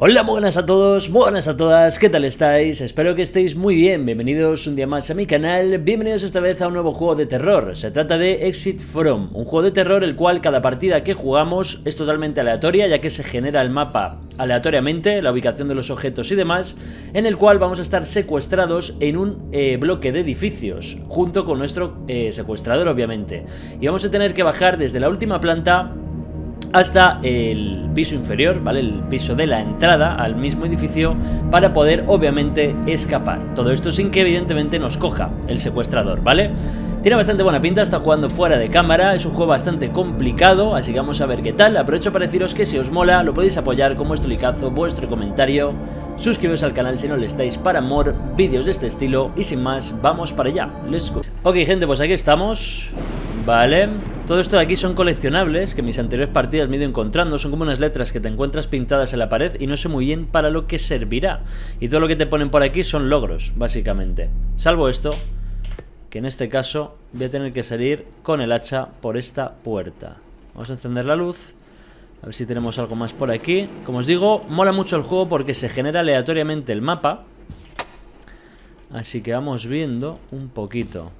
Hola, buenas a todos, buenas a todas, ¿qué tal estáis? Espero que estéis muy bien, bienvenidos un día más a mi canal, bienvenidos esta vez a un nuevo juego de terror, se trata de Exit From, un juego de terror el cual cada partida que jugamos es totalmente aleatoria ya que se genera el mapa aleatoriamente, la ubicación de los objetos y demás, en el cual vamos a estar secuestrados en un eh, bloque de edificios, junto con nuestro eh, secuestrador obviamente, y vamos a tener que bajar desde la última planta hasta el piso inferior, ¿vale? El piso de la entrada al mismo edificio para poder obviamente escapar. Todo esto sin que evidentemente nos coja el secuestrador, ¿vale? Tiene bastante buena pinta, está jugando fuera de cámara, es un juego bastante complicado, así que vamos a ver qué tal. Aprovecho para deciros que si os mola lo podéis apoyar con vuestro likeazo, vuestro comentario, suscribiros al canal si no le estáis para amor, vídeos de este estilo y sin más, vamos para allá. Let's go. Ok gente, pues aquí estamos. Vale, todo esto de aquí son coleccionables que mis anteriores partidas me he ido encontrando. Son como unas letras que te encuentras pintadas en la pared y no sé muy bien para lo que servirá. Y todo lo que te ponen por aquí son logros, básicamente. Salvo esto, que en este caso voy a tener que salir con el hacha por esta puerta. Vamos a encender la luz. A ver si tenemos algo más por aquí. Como os digo, mola mucho el juego porque se genera aleatoriamente el mapa. Así que vamos viendo un poquito.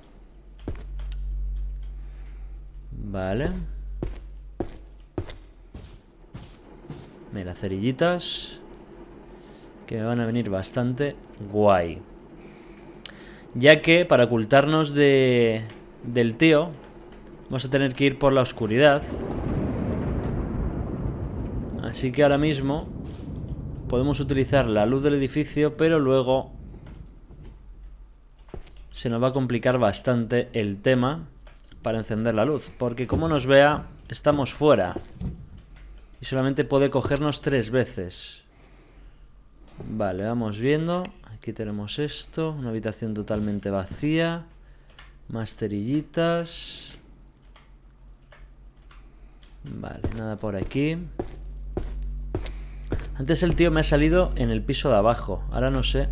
Vale. Mira, cerillitas. Que me van a venir bastante guay. Ya que para ocultarnos de, del tío, vamos a tener que ir por la oscuridad. Así que ahora mismo podemos utilizar la luz del edificio, pero luego se nos va a complicar bastante el tema para encender la luz. Porque como nos vea, estamos fuera. Y solamente puede cogernos tres veces. Vale, vamos viendo. Aquí tenemos esto. Una habitación totalmente vacía. Más cerillitas. Vale, nada por aquí. Antes el tío me ha salido en el piso de abajo. Ahora no sé.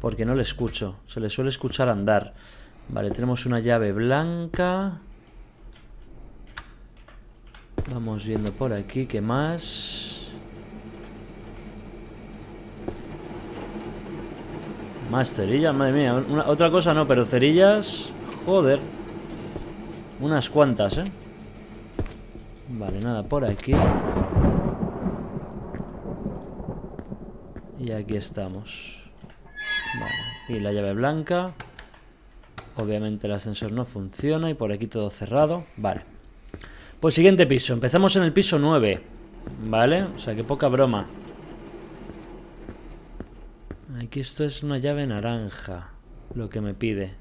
Porque no le escucho. Se le suele escuchar andar. Vale, tenemos una llave blanca. Vamos viendo por aquí, ¿qué más? Más cerillas, madre mía. otra cosa no, pero cerillas... Joder. Unas cuantas, ¿eh? Vale, nada por aquí. Y aquí estamos. Vale, y la llave blanca. Obviamente el ascensor no funciona y por aquí todo cerrado. Vale. Pues siguiente piso. Empezamos en el piso 9. ¿Vale? O sea, que poca broma. Aquí esto es una llave naranja. Lo que me pide.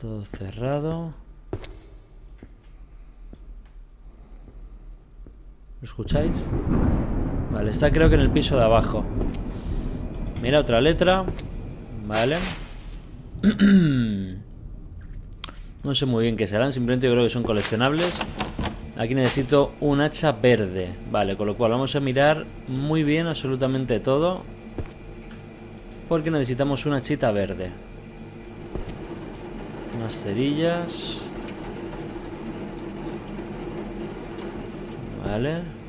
Todo cerrado. ¿Lo escucháis? Vale, está creo que en el piso de abajo. Mira otra letra. Vale. no sé muy bien qué serán, simplemente creo que son coleccionables. Aquí necesito un hacha verde. Vale, con lo cual vamos a mirar muy bien absolutamente todo. Porque necesitamos una chita verde. Unas cerillas. Vale.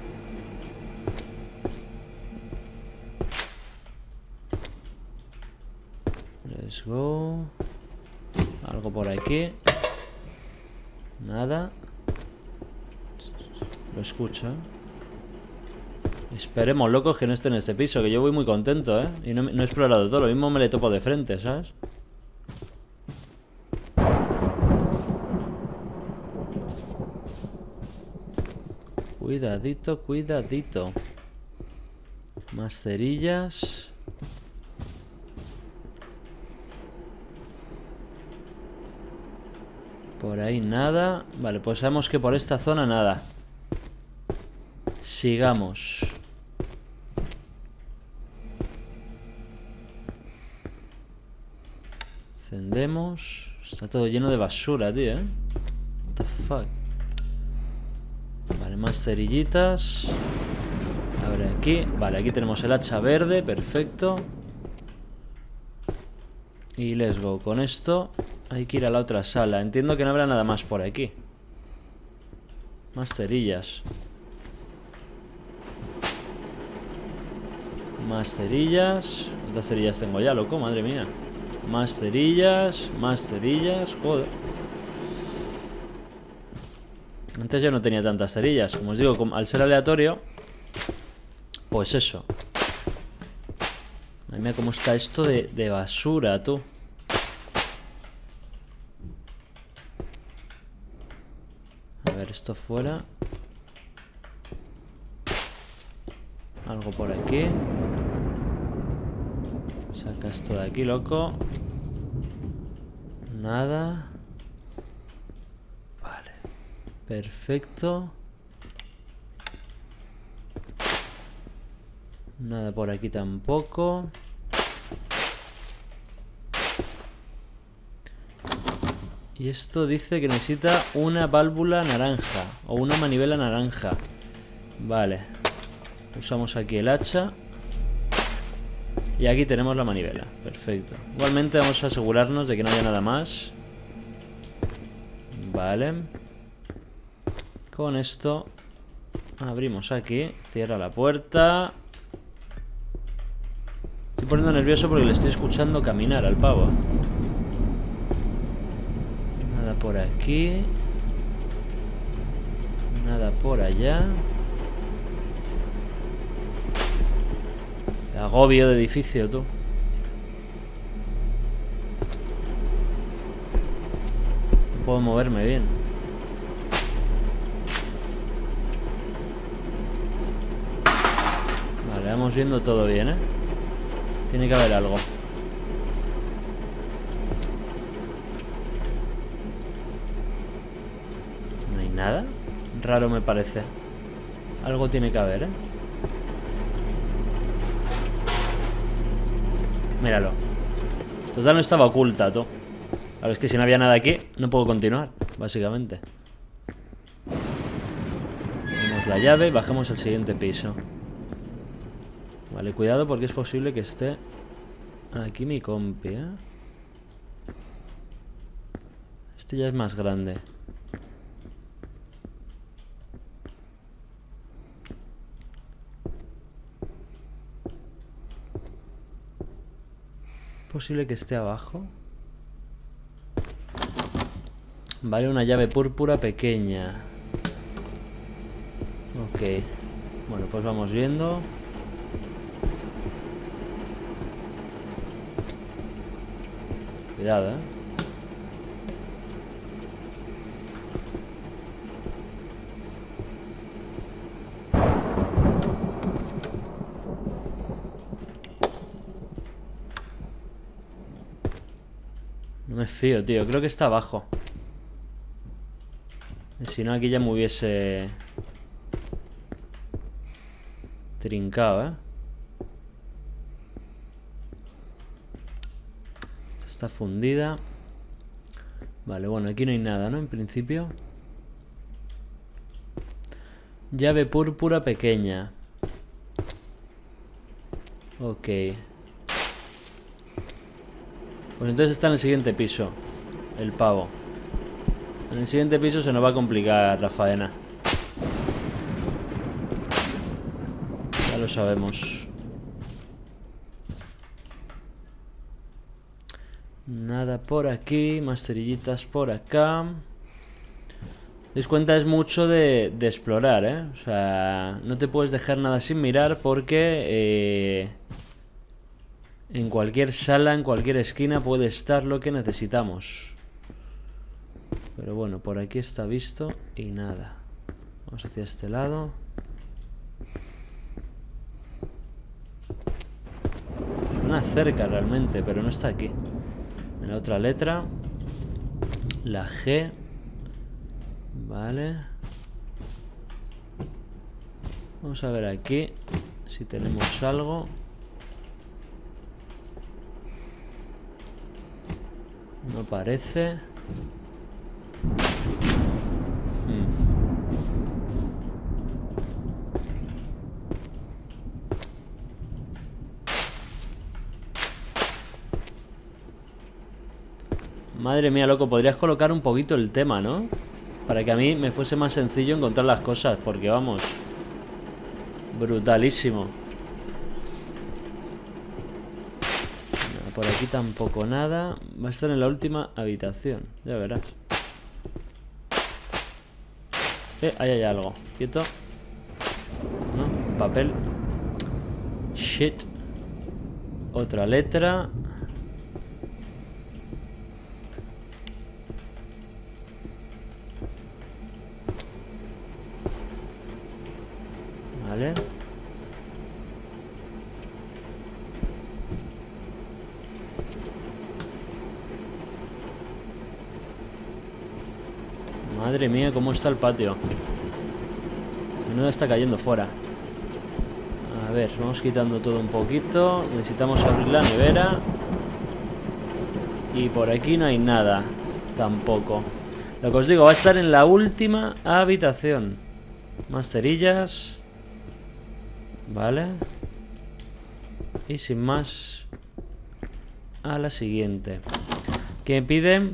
Algo por aquí. Nada. Lo escucho, ¿eh? Esperemos, locos, que no esté en este piso Que yo voy muy contento, ¿eh? Y no, no he explorado todo Lo mismo me le topo de frente, ¿sabes? Cuidadito, cuidadito Más cerillas Por ahí nada. Vale, pues sabemos que por esta zona nada. Sigamos. Encendemos. Está todo lleno de basura, tío, ¿eh? What fuck. Vale, más cerillitas. Abre aquí. Vale, aquí tenemos el hacha verde. Perfecto. Y let's go. Con esto hay que ir a la otra sala. Entiendo que no habrá nada más por aquí. Más cerillas. Más cerillas. ¿Cuántas cerillas tengo ya, loco? Madre mía. Más cerillas, más cerillas. Joder. Antes ya no tenía tantas cerillas. Como os digo, al ser aleatorio, pues eso. Madre mía, cómo está esto de, de basura, tú. A ver, esto fuera. Algo por aquí. Saca esto de aquí, loco. Nada. Vale. Perfecto. Nada por aquí tampoco. Y esto dice que necesita una válvula naranja o una manivela naranja. Vale. Usamos aquí el hacha. Y aquí tenemos la manivela. Perfecto. Igualmente vamos a asegurarnos de que no haya nada más. Vale. Con esto abrimos aquí. Cierra la puerta. Estoy poniendo nervioso porque le estoy escuchando caminar al pavo. Por aquí. Nada por allá. Agobio de edificio, tú. No puedo moverme bien. Vale, vamos viendo todo bien, ¿eh? Tiene que haber algo. No hay nada. Raro me parece. Algo tiene que haber, ¿eh? Míralo. Total no estaba oculta, tú. Ver, es que si no había nada aquí, no puedo continuar, básicamente. Tenemos la llave y bajamos al siguiente piso. Vale, cuidado porque es posible que esté aquí mi compi, ¿eh? Este ya es más grande. Posible que esté abajo? Vale, una llave púrpura pequeña. Ok. Bueno, pues vamos viendo. Cuidado, ¿eh? Fío, tío. Creo que está abajo. Si no, aquí ya me hubiese... Trincado, ¿eh? está fundida. Vale, bueno, aquí no hay nada, ¿no? En principio. Llave púrpura pequeña. Ok. Pues entonces está en el siguiente piso. El pavo. En el siguiente piso se nos va a complicar la faena. Ya lo sabemos. Nada por aquí. Más cerillitas por acá. Des cuenta, es mucho de, explorar, ¿eh? O sea, no te puedes dejar nada sin mirar porque... Eh, en cualquier sala, en cualquier esquina puede estar lo que necesitamos. Pero bueno, por aquí está visto y nada. Vamos hacia este lado. Una cerca realmente, pero no está aquí. En la otra letra. La G. Vale. Vamos a ver aquí si tenemos algo. No parece. Hmm. Madre mía, loco, podrías colocar un poquito el tema, ¿no? Para que a mí me fuese más sencillo encontrar las cosas, porque vamos... Brutalísimo. por aquí tampoco nada. Va a estar en la última habitación. Ya verás. Eh, ahí hay algo. Quieto. No, papel. Shit. Otra letra. Vale. Madre mía, cómo está el patio. Menuda está cayendo fuera. A ver, vamos quitando todo un poquito. Necesitamos abrir la nevera. Y por aquí no hay nada. Tampoco. Lo que os digo, va a estar en la última habitación. Más cerillas. Vale. Y sin más. A la siguiente. Que pide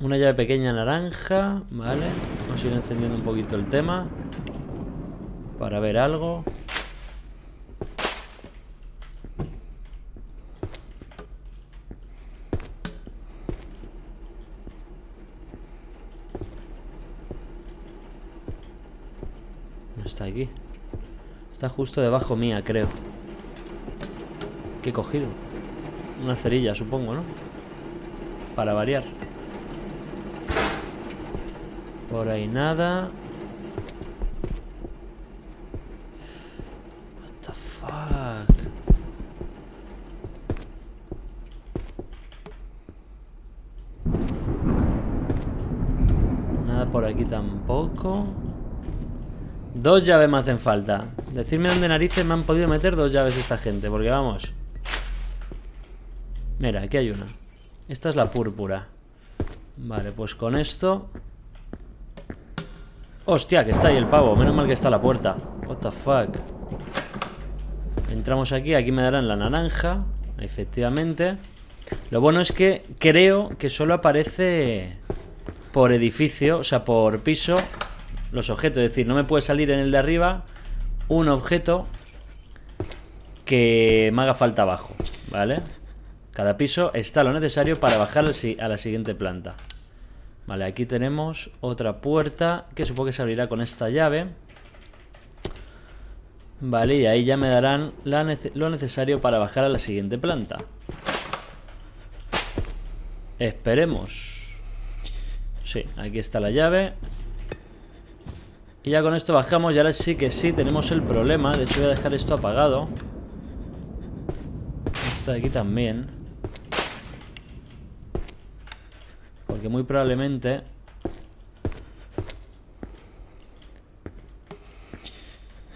una llave pequeña naranja. Vale. Vamos a ir encendiendo un poquito el tema. Para ver algo. está aquí. Está justo debajo mía, creo. ¿Qué he cogido? Una cerilla, supongo, ¿no? Para variar. Por ahí nada. What the fuck? Nada por aquí tampoco. Dos llaves me hacen falta. Decirme dónde narices me han podido meter dos llaves esta gente, porque vamos. Mira, aquí hay una. Esta es la púrpura. Vale, pues con esto... Hostia, que está ahí el pavo. Menos mal que está la puerta. What the fuck. Entramos aquí, aquí me darán la naranja. Efectivamente. Lo bueno es que creo que solo aparece por edificio, o sea, por piso los objetos. Es decir, no me puede salir en el de arriba un objeto que me haga falta abajo, ¿vale? Cada piso está lo necesario para bajar a la siguiente planta. Vale, aquí tenemos otra puerta que supongo que se abrirá con esta llave. Vale, y ahí ya me darán lo necesario para bajar a la siguiente planta. Esperemos. Sí, aquí está la llave. Y ya con esto bajamos y ahora sí que sí tenemos el problema. De hecho voy a dejar esto apagado. Esto de aquí también. Porque muy probablemente...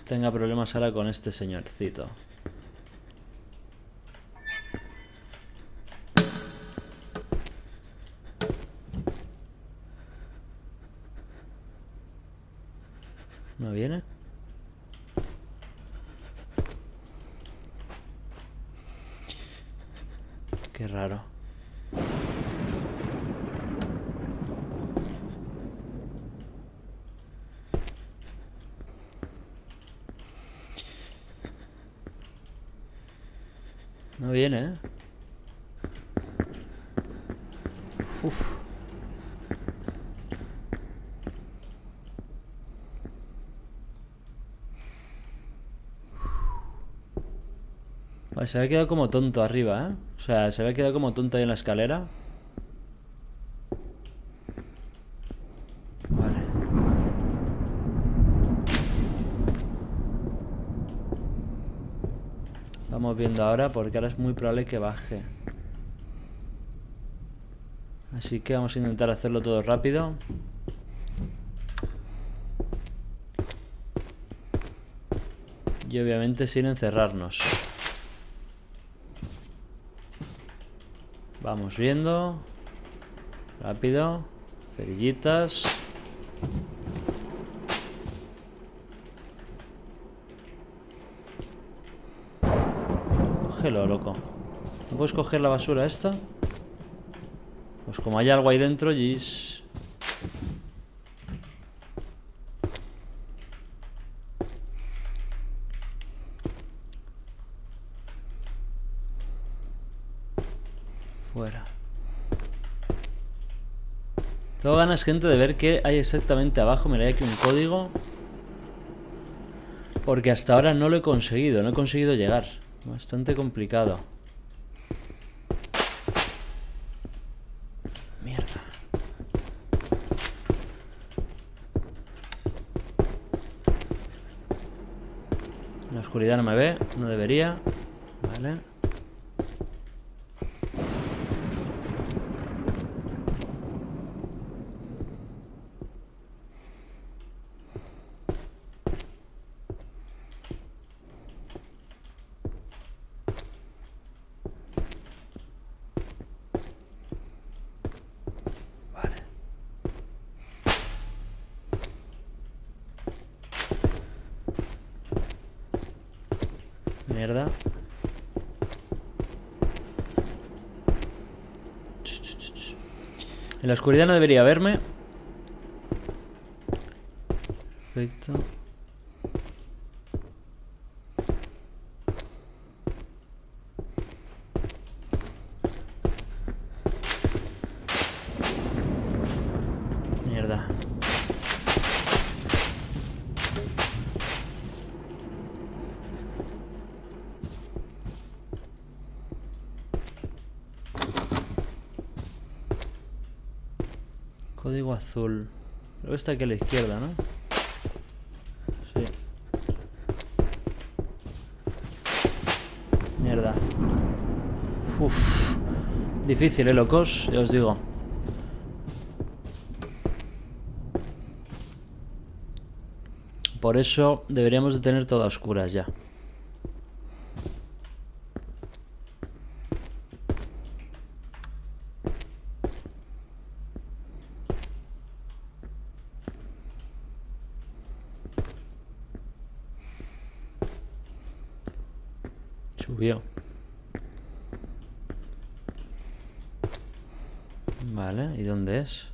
Tenga problemas ahora con este señorcito. ¿No viene? Qué raro. Viene, ¿eh? Uf. se había quedado como tonto arriba, ¿eh? O sea, se había quedado como tonto ahí en la escalera. Vale. Vamos viendo ahora porque ahora es muy probable que baje. Así que vamos a intentar hacerlo todo rápido. Y obviamente sin encerrarnos. Vamos viendo. Rápido. Cerillitas. Cógelo, loco. ¿No puedes coger la basura esta? Pues como hay algo ahí dentro, Gis... Fuera. Tengo ganas, gente, de ver qué hay exactamente abajo. Mira, hay aquí un código. Porque hasta ahora no lo he conseguido, no he conseguido llegar. Bastante complicado. Mierda. La oscuridad no me ve, no debería. Vale. Mierda. En la oscuridad no debería verme. Perfecto. Mierda. Código azul. Creo que está aquí a la izquierda, ¿no? Sí. Mierda. Difícil, ¿eh, locos? Ya os digo. Por eso deberíamos de tener todo a oscuras ya. Vale, ¿y dónde es?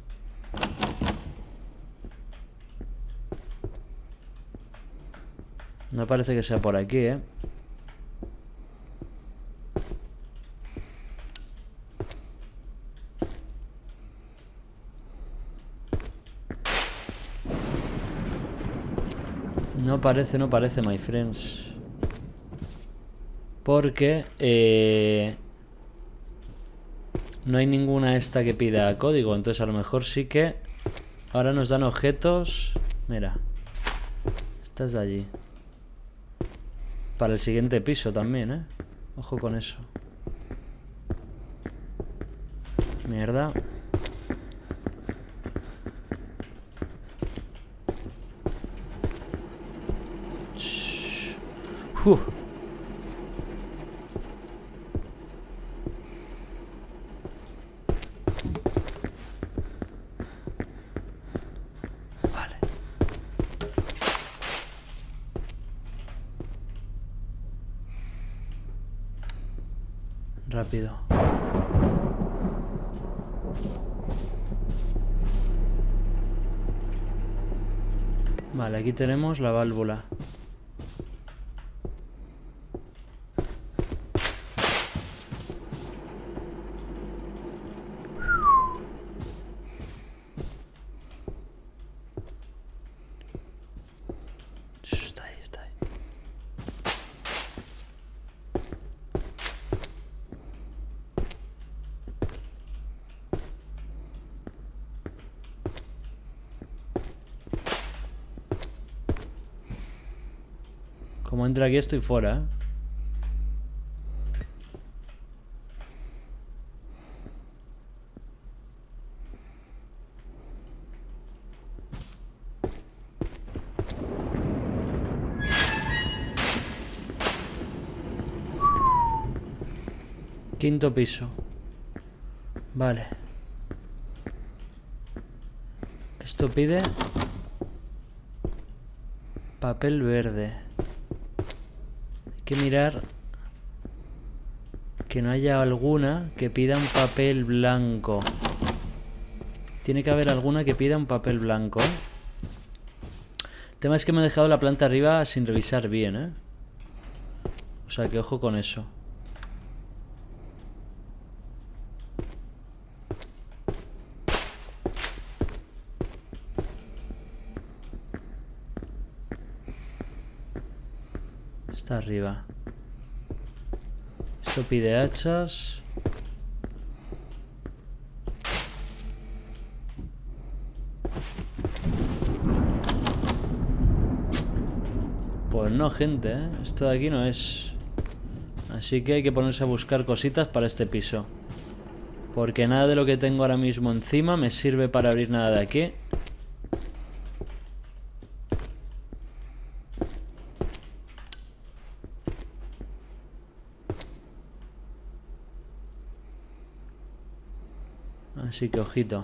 No parece que sea por aquí, ¿eh? No parece, no parece, my friends. Porque eh, no hay ninguna esta que pida código. Entonces a lo mejor sí que ahora nos dan objetos. Mira. Esta es de allí. Para el siguiente piso también, ¿eh? Ojo con eso. Mierda. Shh. Uh. Vale. Rápido. Vale, aquí tenemos la válvula. Shh, Está ahí, está ahí. Como aquí estoy fuera. Quinto piso. Vale. Esto pide papel verde. Que mirar que no haya alguna que pida un papel blanco. Tiene que haber alguna que pida un papel blanco. El tema es que me he dejado la planta arriba sin revisar bien, ¿eh? O sea que ojo con eso. Está arriba. Esto pide hachas. Pues no, gente, ¿eh? Esto de aquí no es... Así que hay que ponerse a buscar cositas para este piso. Porque nada de lo que tengo ahora mismo encima me sirve para abrir nada de aquí. Así que ojito.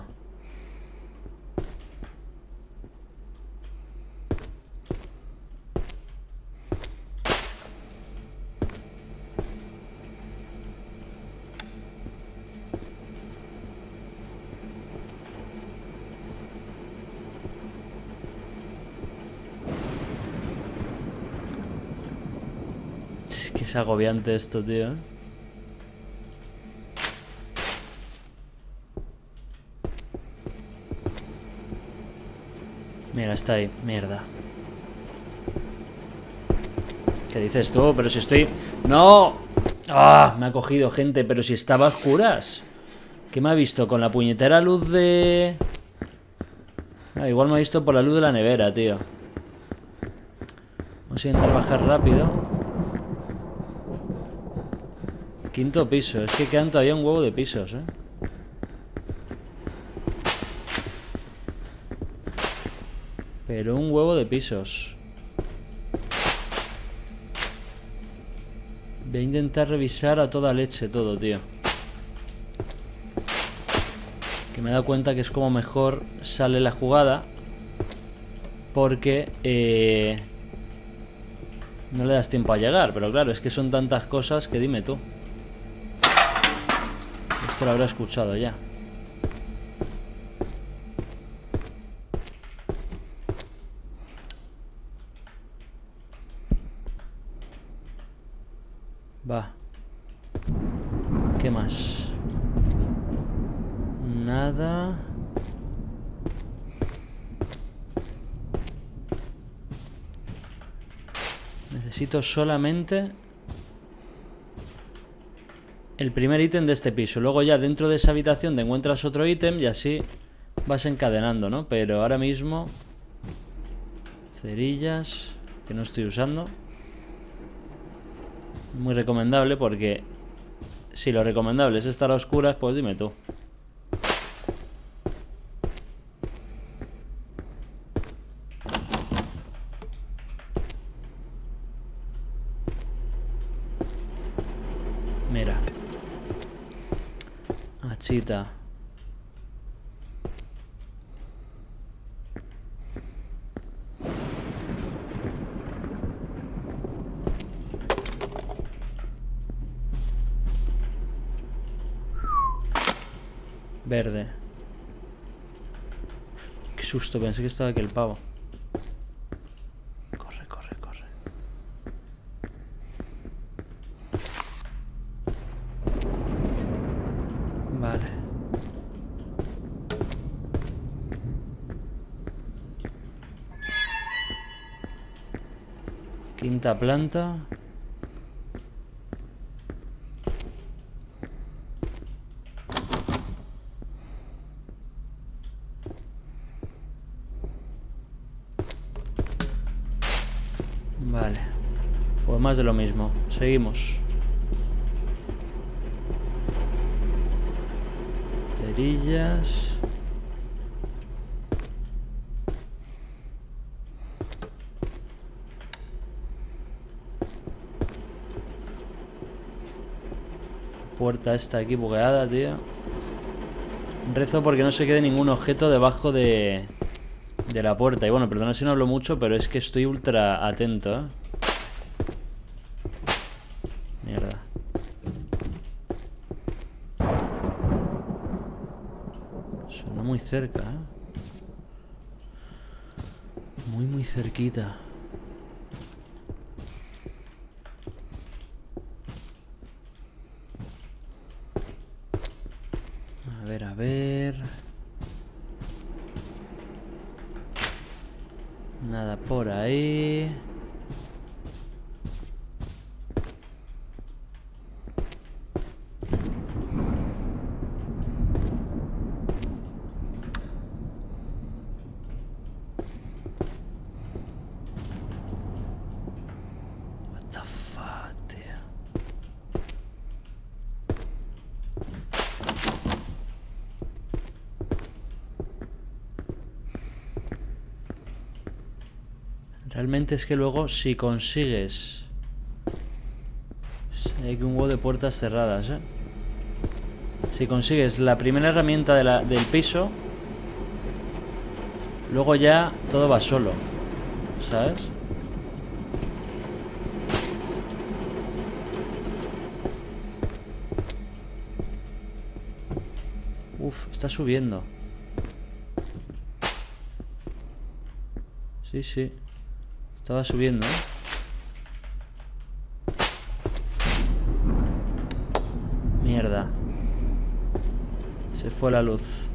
Es que es agobiante esto, tío. Está ahí. Mierda. ¿Qué dices tú? Pero si estoy... ¡No! ¡Ah! Me ha cogido gente, pero si estaba a oscuras. ¿Qué me ha visto? Con la puñetera luz de... Ah, igual me ha visto por la luz de la nevera, tío. Vamos a intentar bajar rápido. Quinto piso. Es que quedan todavía un huevo de pisos, ¿eh? Pero un huevo de pisos. Voy a intentar revisar a toda leche todo, tío. Que me he dado cuenta que es como mejor sale la jugada. Porque eh, no le das tiempo a llegar. Pero claro, es que son tantas cosas que dime tú. Esto lo habrá escuchado ya. Va. ¿Qué más? Nada. Solamente el primer ítem de este piso. Luego ya dentro de esa habitación te encuentras otro ítem y así vas encadenando, ¿no? Pero ahora mismo... Cerillas que no estoy usando. Muy recomendable porque si lo recomendable es estar a oscuras, pues dime tú. Mira. Achita. Verde. Qué susto, pensé que estaba aquí el pavo. Corre, corre, corre. Vale. Quinta planta. Vale. Pues más de lo mismo. Seguimos. Cerillas. Puerta esta aquí bugueada, tío. Rezo porque no se quede ningún objeto debajo de, de la puerta. Y bueno, perdona si no hablo mucho, pero es que estoy ultra atento, ¿eh? Mierda. Suena muy cerca, ¿eh? Muy, muy cerquita. A ver, a ver... Nada por ahí. Es que luego si consigues... Hay que un huevo de puertas cerradas, ¿eh? Si consigues la primera herramienta del piso, luego ya todo va solo. ¿Sabes? Uf, está subiendo. Sí, sí. Estaba subiendo, ¿eh? Mierda. Se fue la luz.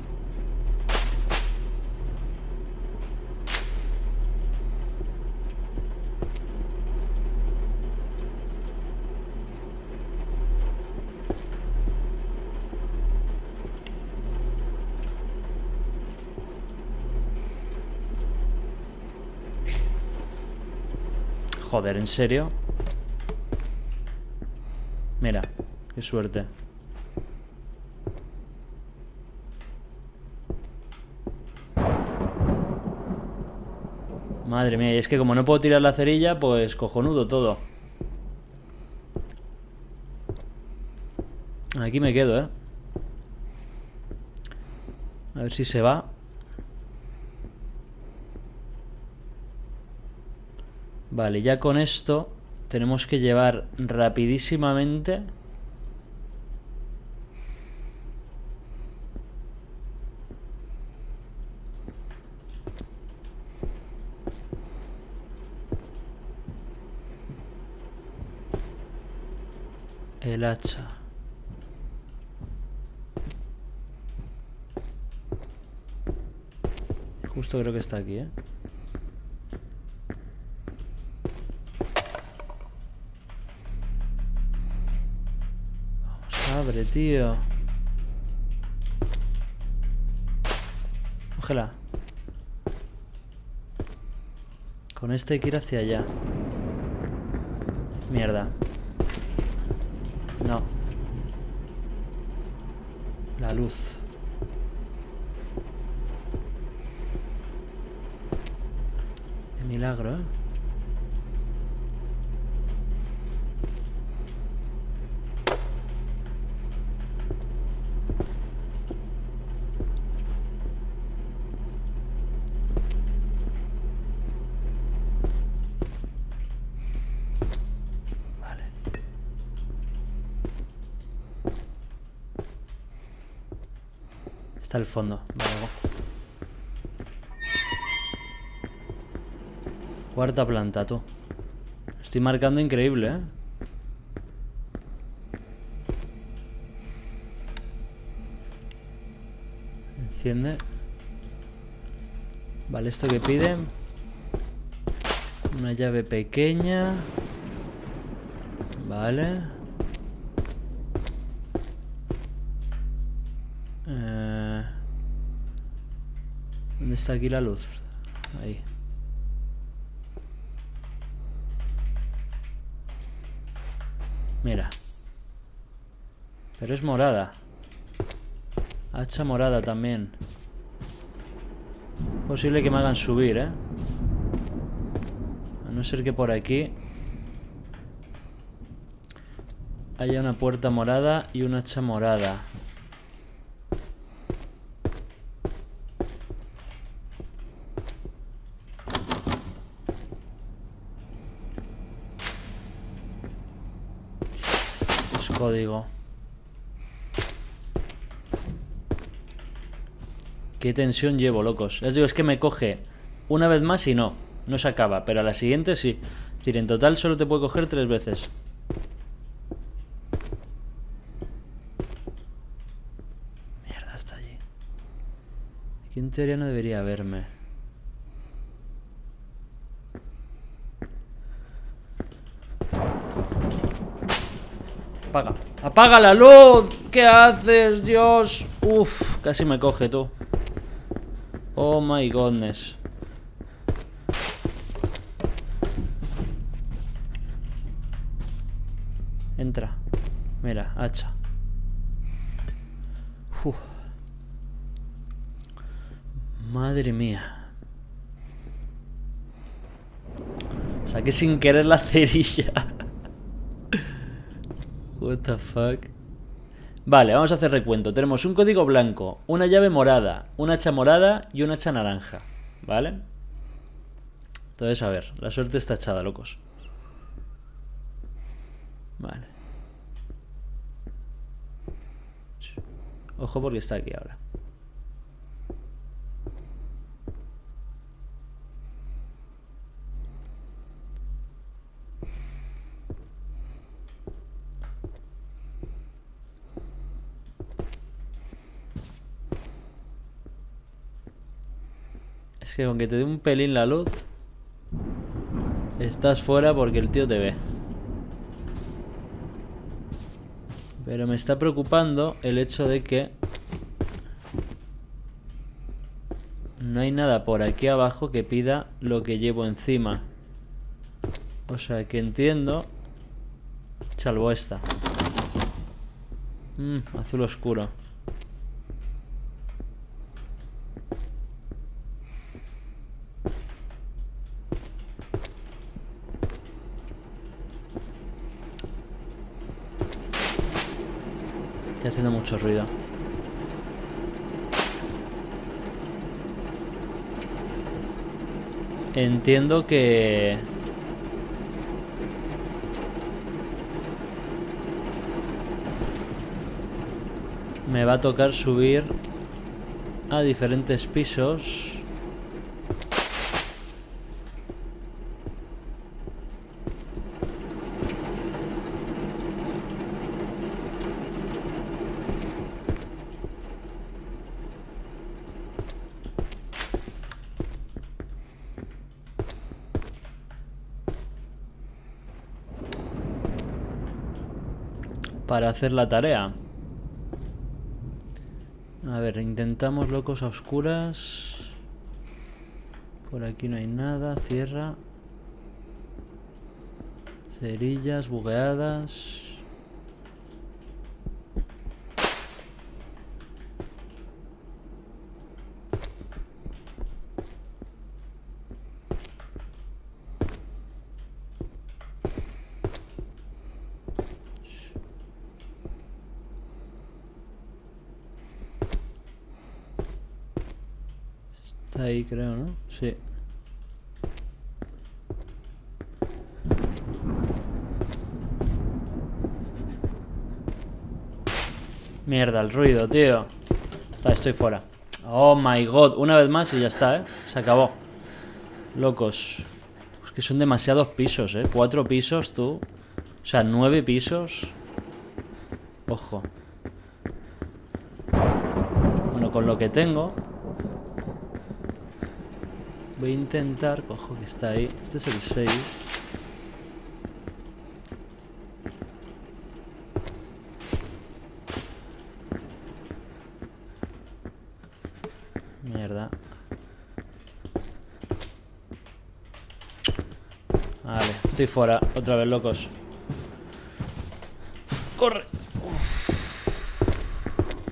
¿En serio? Mira, qué suerte. Madre mía, y es que como no puedo tirar la cerilla, pues cojonudo todo. Aquí me quedo, ¿eh? A ver si se va. Vale, ya con esto tenemos que llevar rapidísimamente... El hacha. Justo creo que está aquí, ¿eh? Abre, tío. Con este hay que ir hacia allá. Mierda. No. La luz. De milagro, ¿eh? Está el fondo. Cuarta planta, tú. Estoy marcando increíble, ¿eh? Enciende. Vale, ¿esto que pide? Una llave pequeña. Vale. Aquí la luz? Ahí. Mira. Pero es morada. Hacha morada también. Posible que me hagan subir, ¿eh? A no ser que por aquí haya una puerta morada y una hacha morada. Código. Qué tensión llevo, locos. Les digo, es que me coge una vez más y no. No se acaba, pero a la siguiente sí. Es decir, en total solo te puede coger tres veces. Mierda, está allí. Aquí en teoría no debería verme. Apaga. ¡Apaga la luz! ¿Qué haces, Dios? Uf, casi me coge tú. Oh my goodness. Entra. Mira, hacha. Madre mía. Saqué sin querer la cerilla. What the fuck. Vale, vamos a hacer recuento. Tenemos un código blanco, una llave morada, una hacha morada y una hacha naranja. ¿Vale? Entonces, a ver, la suerte está echada, locos. Vale. Ojo porque está aquí ahora. Que con que te dé un pelín la luz Estás fuera porque el tío te ve. Pero me está preocupando el hecho de que No hay nada por aquí abajo que pida lo que llevo encima. O sea que entiendo Salvo esta. Mmm, azul oscuro Está haciendo mucho ruido. Entiendo que... Me va a tocar subir a diferentes pisos. Para hacer la tarea. A ver, intentamos locos a oscuras. Por aquí no hay nada, cierra. Cerillas bugueadas. Está ahí, creo, ¿no? Sí. Mierda, el ruido, tío. Está, estoy fuera. Oh my god, una vez más y ya está, ¿eh? Se acabó. Locos. Es que son demasiados pisos, ¿eh? Cuatro pisos, tú. O sea, nueve pisos. Ojo. Bueno, con lo que tengo... Voy a intentar... Ojo que está ahí. Este es el 6. Mierda. Vale, estoy fuera. Otra vez, locos. ¡Corre! Uf.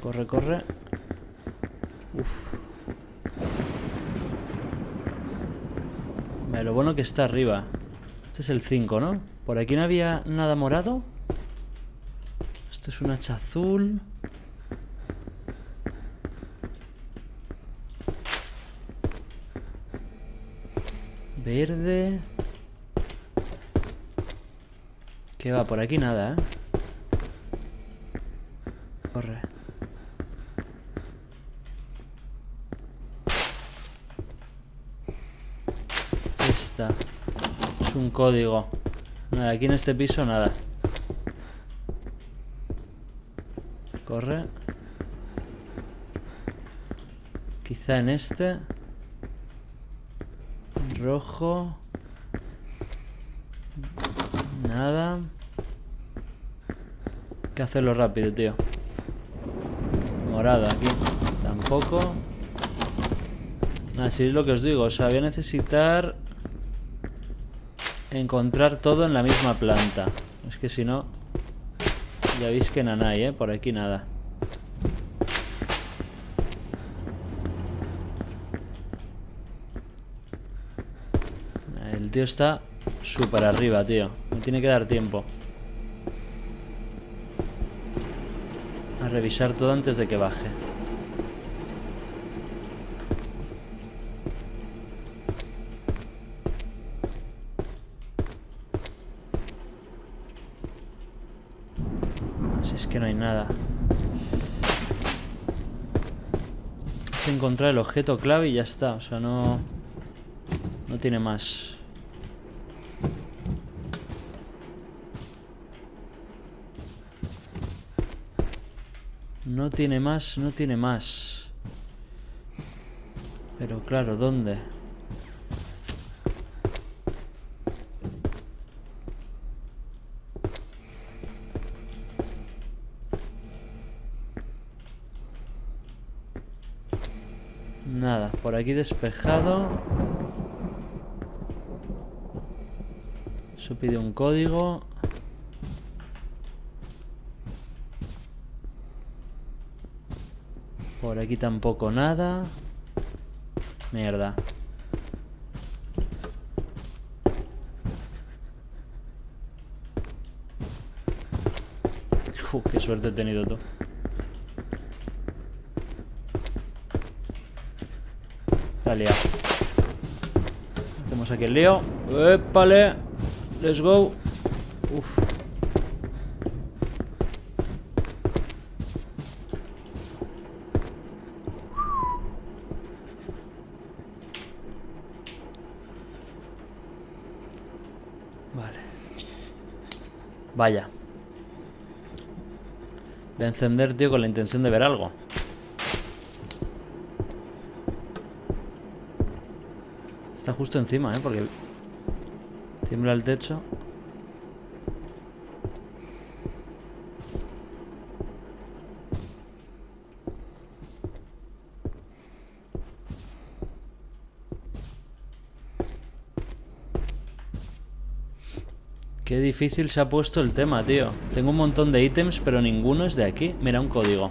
Corre, corre. Uf. Vale, lo bueno que está arriba. Este es el 5, ¿no? Por aquí no había nada morado. Esto es un hacha azul. Verde. ¿Qué va? Por aquí nada, ¿eh? Corre. Esta. Es un código. Nada, aquí en este piso nada. Corre. Quizá en este. Rojo. Nada. Que hacerlo rápido, tío. Morado aquí. Tampoco. Así es lo que os digo. O sea, voy a necesitar encontrar todo en la misma planta. Es que si no... Ya veis que nanay, ¿eh? Por aquí nada. El tío está súper arriba, tío. Me tiene que dar tiempo. A revisar todo antes de que baje. Si es que no hay nada. Es encontrar el objeto clave y ya está. O sea, no... No tiene más. No tiene más, no tiene más. Pero claro, ¿dónde? Nada, por aquí despejado. Eso pide un código. Aquí tampoco nada. Mierda. Uf, qué suerte he tenido tú. Dale ya. Hacemos aquí el lío. ¡Épale! Let's go. Uf. Vale. Vaya. Voy a encender, tío, con la intención de ver algo. Está justo encima, ¿eh? Porque tiembla el techo. Qué difícil se ha puesto el tema, tío. Tengo un montón de ítems, pero ninguno es de aquí. Mira, un código.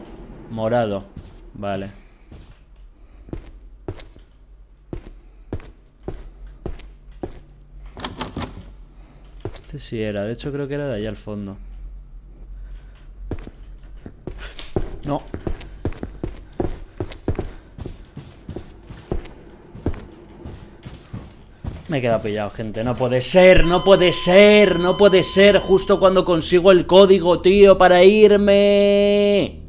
Morado. Vale. Este sí era. De hecho, creo que era de allá al fondo. No. Me he quedado pillado, gente. No puede ser, no puede ser, no puede ser justo cuando consigo el código, tío, para irme.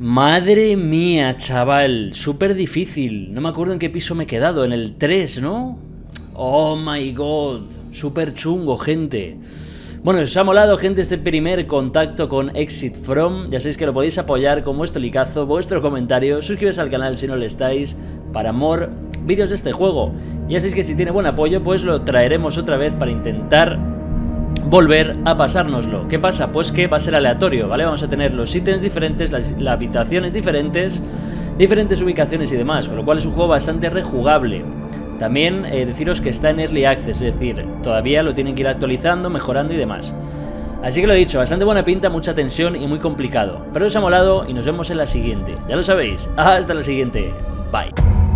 Madre mía, chaval. Súper difícil. No me acuerdo en qué piso me he quedado. En el 3, ¿no? Oh my god. Súper chungo, gente. Bueno, os ha molado, gente, este primer contacto con Exit From. Ya sabéis que lo podéis apoyar con vuestro licazo, vuestro comentario. Suscribiros al canal si no lo estáis para more vídeos de este juego. Ya sabéis que si tiene buen apoyo, pues lo traeremos otra vez para intentar volver a pasárnoslo. ¿Qué pasa? Pues que va a ser aleatorio, ¿vale? Vamos a tener los ítems diferentes, las habitaciones diferentes, diferentes ubicaciones y demás, con lo cual es un juego bastante rejugable. También eh, deciros que está en Early Access, es decir, todavía lo tienen que ir actualizando, mejorando y demás. Así que lo he dicho, bastante buena pinta, mucha tensión y muy complicado. Pero os ha molado y nos vemos en la siguiente. Ya lo sabéis, hasta la siguiente. Bye.